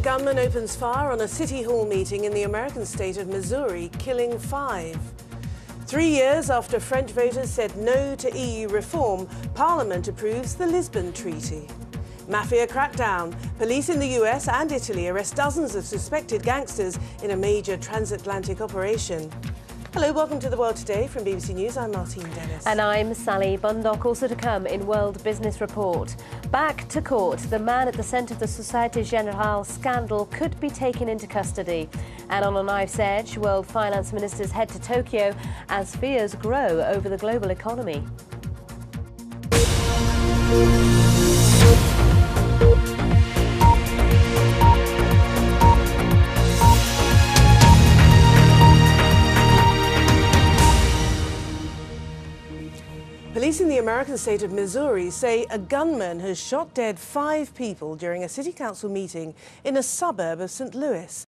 gunman opens fire on a city hall meeting in the American state of Missouri, killing five. Three years after French voters said no to EU reform, Parliament approves the Lisbon Treaty. Mafia crackdown. Police in the US and Italy arrest dozens of suspected gangsters in a major transatlantic operation. Hello, welcome to the World Today from BBC News. I'm Martine Dennis. And I'm Sally Bundock. Also to come in World Business Report. Back to court. The man at the centre of the Societe Generale scandal could be taken into custody. And on a knife's edge, world finance ministers head to Tokyo as fears grow over the global economy. Police in the American state of Missouri say a gunman has shot dead five people during a city council meeting in a suburb of St. Louis.